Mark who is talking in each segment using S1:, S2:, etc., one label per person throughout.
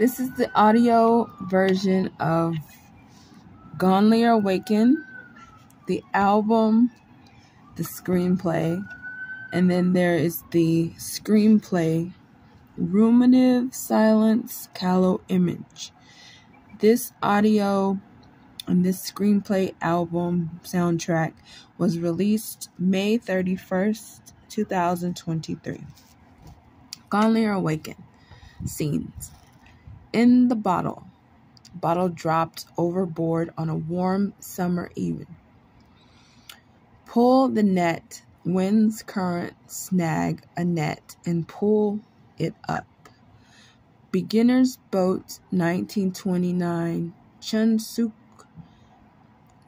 S1: This is the audio version of Gonlier Awaken, the album, the screenplay, and then there is the screenplay Ruminative Silence Callow Image. This audio and this screenplay album soundtrack was released May 31st, 2023. Gonlier Awaken scenes. In the bottle. Bottle dropped overboard on a warm summer evening. Pull the net. Winds current snag a net and pull it up. Beginner's Boat 1929 Chunsuk,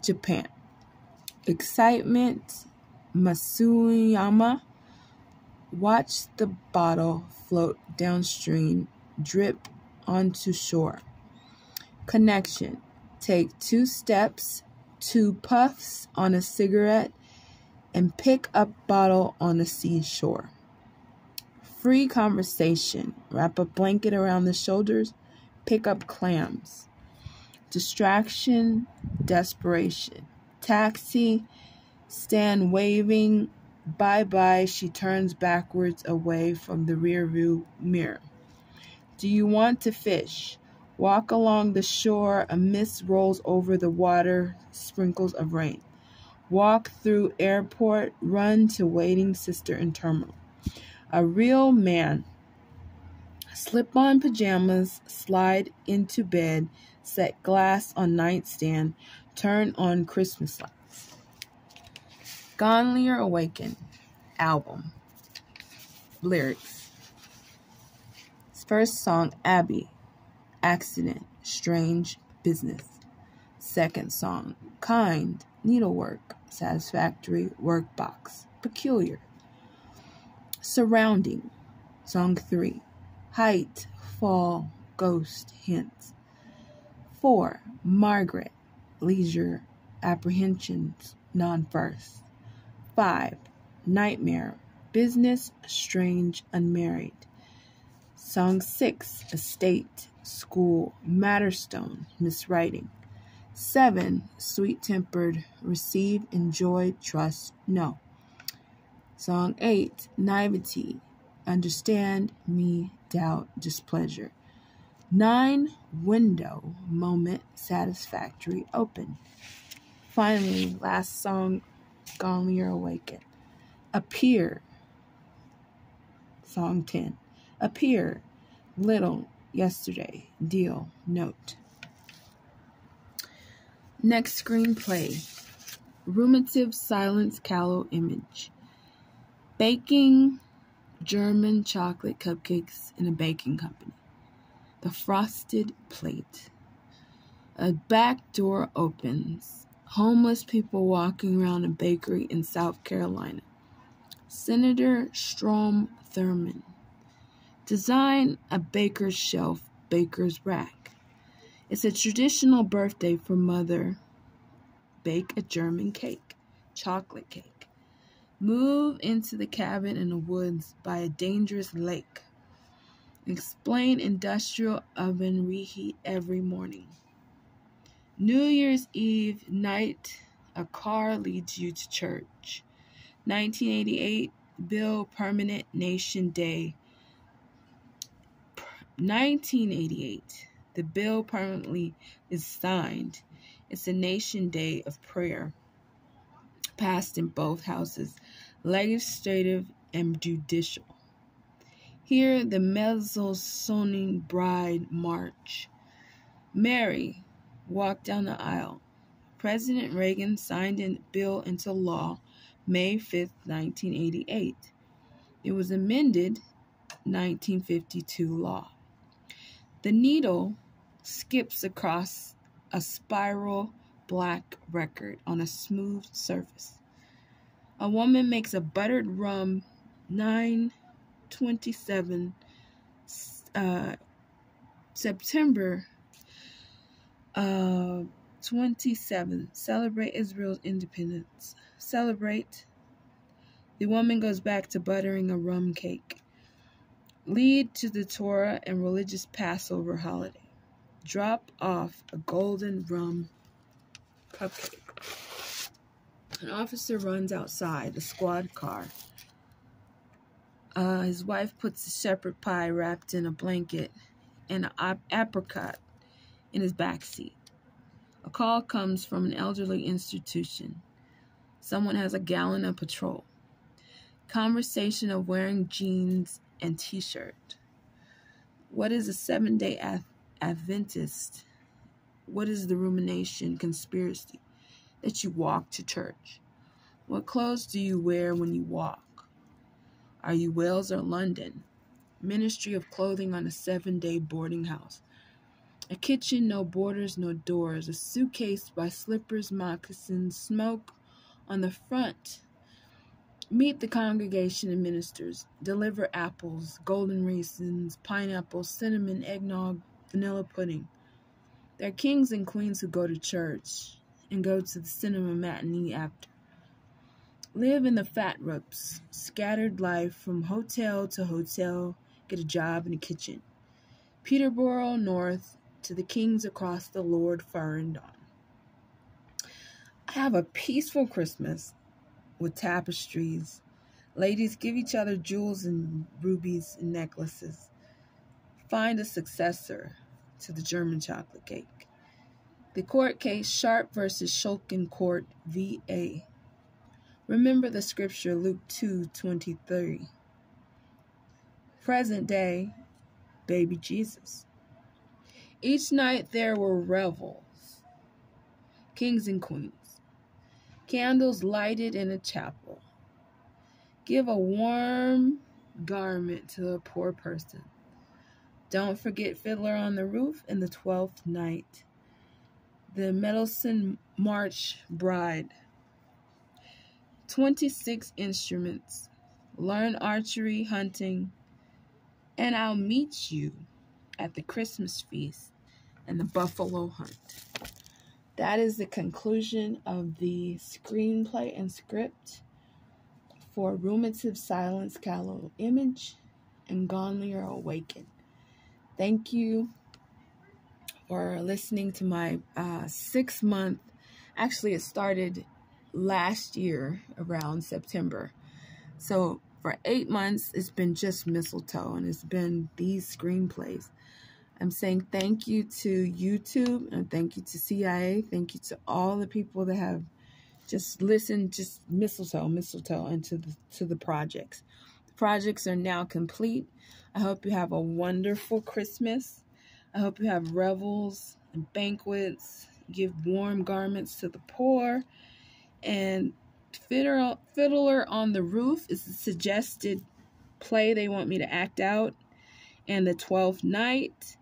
S1: Japan. Excitement Masuyama. Watch the bottle float downstream, drip onto shore. Connection. Take two steps, two puffs on a cigarette, and pick up bottle on the seashore. Free conversation. Wrap a blanket around the shoulders, pick up clams. Distraction, desperation. Taxi, stand waving. Bye bye. She turns backwards away from the rearview mirror. Do you want to fish? Walk along the shore, a mist rolls over the water, sprinkles of rain. Walk through airport, run to waiting sister in terminal. A real man. Slip on pajamas, slide into bed, set glass on nightstand, turn on Christmas lights. Gonlier Awaken album. Lyrics. First song, Abby, Accident, Strange Business. Second song, Kind, Needlework, Satisfactory, Workbox, Peculiar. Surrounding, Song 3, Height, Fall, Ghost, Hints. 4. Margaret, Leisure, Apprehensions, Non First. 5. Nightmare, Business, Strange, Unmarried. Song 6 Estate, School, Matterstone, Miswriting. 7 Sweet Tempered, Receive, Enjoy, Trust, No. Song 8 Naivety, Understand, Me, Doubt, Displeasure. 9 Window, Moment, Satisfactory, Open. Finally, last song, Gonlier Awaken. Appear, Song 10 appear, little, yesterday, deal, note. Next screenplay Ruminative Silence Callow Image. Baking German chocolate cupcakes in a baking company. The frosted plate. A back door opens. Homeless people walking around a bakery in South Carolina. Senator Strom Thurmond. Design a baker's shelf, baker's rack. It's a traditional birthday for mother. Bake a German cake, chocolate cake. Move into the cabin in the woods by a dangerous lake. Explain industrial oven reheat every morning. New Year's Eve night, a car leads you to church. 1988 Bill Permanent Nation Day 1988, the bill permanently is signed. It's a nation day of prayer, passed in both houses, legislative and judicial. Here, the mezzo-soning bride march. Mary walked down the aisle. President Reagan signed a bill into law May 5, 1988. It was amended 1952 law. The needle skips across a spiral black record on a smooth surface. A woman makes a buttered rum 927 uh, September uh, 27. Celebrate Israel's independence. Celebrate. The woman goes back to buttering a rum cake. Lead to the Torah and religious Passover holiday. Drop off a golden rum cupcake. An officer runs outside the squad car. Uh, his wife puts a shepherd pie wrapped in a blanket and an apricot in his back seat. A call comes from an elderly institution. Someone has a gallon of patrol. Conversation of wearing jeans and t shirt. What is a seven day Adventist? What is the rumination conspiracy that you walk to church? What clothes do you wear when you walk? Are you Wales or London? Ministry of clothing on a seven day boarding house. A kitchen, no borders, no doors. A suitcase by slippers, moccasins, smoke on the front Meet the congregation and ministers. Deliver apples, golden raisins, pineapples, cinnamon, eggnog, vanilla pudding. There are kings and queens who go to church and go to the cinema matinee after. Live in the fat rips, scattered life from hotel to hotel, get a job in the kitchen. Peterborough North to the kings across the Lord far and on. Have a peaceful Christmas with tapestries. Ladies, give each other jewels and rubies and necklaces. Find a successor to the German chocolate cake. The court case Sharp versus Shulkin Court VA. Remember the scripture Luke 2:23. Present day baby Jesus. Each night there were revels, kings and queens candles lighted in a chapel. Give a warm garment to a poor person. Don't forget Fiddler on the Roof in the Twelfth Night. The Mendelssohn March Bride. 26 instruments. Learn archery, hunting, and I'll meet you at the Christmas feast and the buffalo hunt that is the conclusion of the screenplay and script for Ruminative Silence, Callow Image, and Gonlier Awaken. Thank you for listening to my uh, six month, actually, it started last year around September. So for eight months, it's been just mistletoe and it's been these screenplays. I'm saying thank you to YouTube and thank you to CIA. Thank you to all the people that have just listened, just mistletoe, mistletoe into the to the projects. The projects are now complete. I hope you have a wonderful Christmas. I hope you have revels and banquets. Give warm garments to the poor. And Fiddler, Fiddler on the Roof is the suggested play they want me to act out. And the 12th night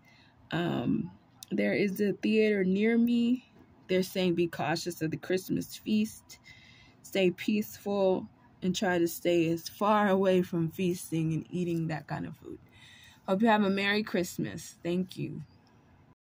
S1: um, there is a theater near me. They're saying be cautious of the Christmas feast, stay peaceful, and try to stay as far away from feasting and eating that kind of food. Hope you have a Merry Christmas. Thank you.